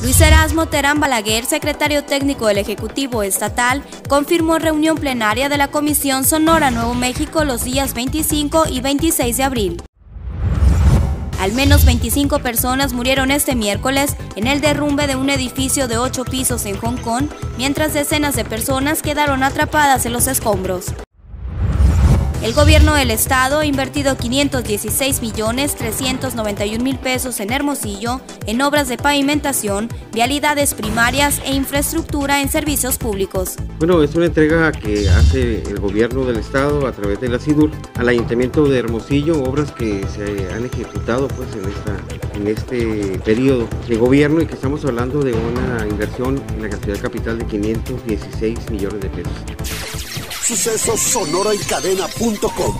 Luis Erasmo Terán Balaguer, secretario técnico del Ejecutivo Estatal, confirmó reunión plenaria de la Comisión Sonora Nuevo México los días 25 y 26 de abril. Al menos 25 personas murieron este miércoles en el derrumbe de un edificio de 8 pisos en Hong Kong, mientras decenas de personas quedaron atrapadas en los escombros. El gobierno del estado ha invertido 516 millones 391 mil pesos en Hermosillo en obras de pavimentación, vialidades primarias e infraestructura en servicios públicos. Bueno, es una entrega que hace el gobierno del estado a través de la SIDUR al ayuntamiento de Hermosillo, obras que se han ejecutado pues en, esta, en este periodo de gobierno y que estamos hablando de una inversión en la cantidad capital de 516 millones de pesos. Sucesos Sonora y Cadena.com.